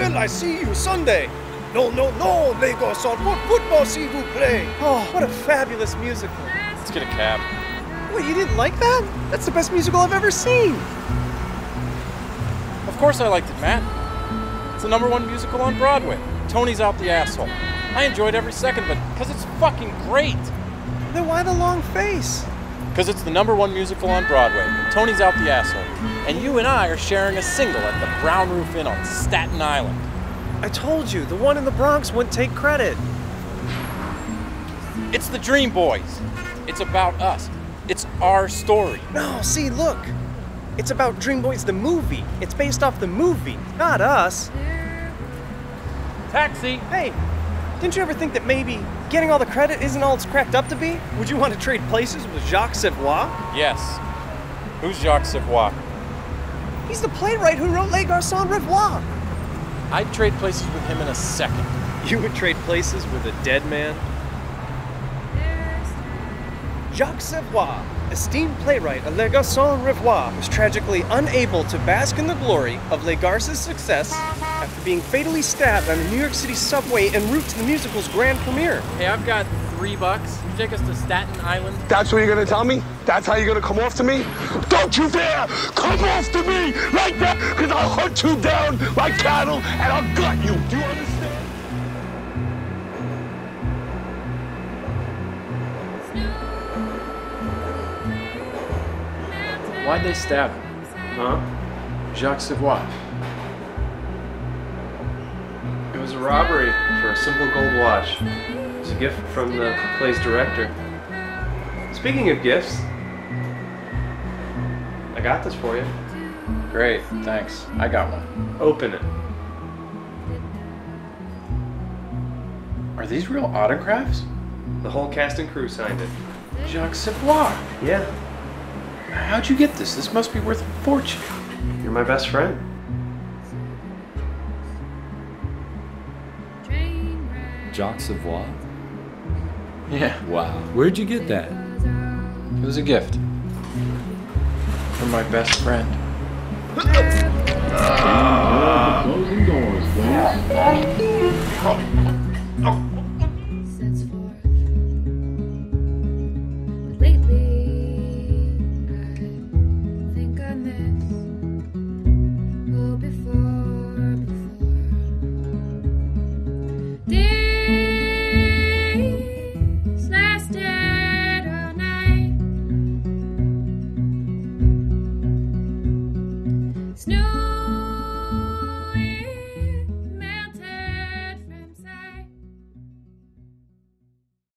Will I see you Sunday? No, no, no, Lagos on what football s'il vous plaît? Oh, what a fabulous musical. Let's get a cab. Wait, you didn't like that? That's the best musical I've ever seen. Of course I liked it, Mat. It's the number one musical on Broadway. Tony's out the asshole. I enjoyed every second of it because it's fucking great. Then why the long face? Because it's the number one musical on Broadway. Tony's out the asshole. And you and I are sharing a single at the Brown Roof Inn on Staten Island. I told you, the one in the Bronx wouldn't take credit. It's the Dream Boys. It's about us. It's our story. No, see, look. It's about Dream Boys the movie. It's based off the movie, not us. Taxi! Hey, didn't you ever think that maybe getting all the credit isn't all it's cracked up to be? Would you want to trade places with Jacques Savoy? Yes. Who's Jacques Savoy? He's the playwright who wrote Les Garçons Reveurs. I'd trade places with him in a second. You would trade places with a dead man? Jacques Savoy, esteemed playwright of Les Reveurs, was tragically unable to bask in the glory of Les Garces' success after being fatally stabbed on a New York City subway en route to the musical's grand premiere. Hey, I've got three bucks. You take us to Staten Island? That's what you're gonna tell me? That's how you're gonna come off to me? Don't you dare come off to me like that, because I'll hunt you down like cattle and I'll gut you. Do you understand? Why'd they stab him? Huh? Jacques Savoy. It was a robbery for a simple gold watch. It was a gift from the play's director. Speaking of gifts, I got this for you. Great, thanks. I got one. Open it. Are these real autographs? The whole cast and crew signed it. Jacques Savoy. Yeah, How'd you get this? This must be worth a fortune. you're my best friend. Jacques Savoy? Yeah, Wow. Where'd you get that? it was a gift. From my best friend.